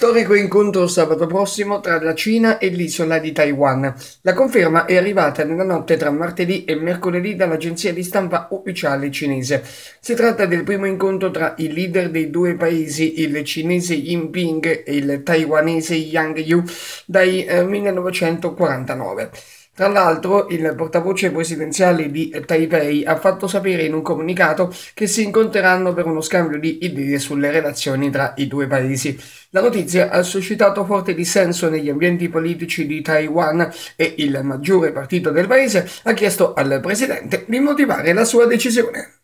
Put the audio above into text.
Storico incontro sabato prossimo tra la Cina e l'isola di Taiwan. La conferma è arrivata nella notte tra martedì e mercoledì dall'agenzia di stampa ufficiale cinese. Si tratta del primo incontro tra i leader dei due paesi, il cinese Jinping e il taiwanese Yang Yu, dai eh, 1949. Tra l'altro, il portavoce presidenziale di Taipei ha fatto sapere in un comunicato che si incontreranno per uno scambio di idee sulle relazioni tra i due paesi. La notizia ha suscitato forte dissenso negli ambienti politici di Taiwan e il maggiore partito del paese ha chiesto al presidente di motivare la sua decisione.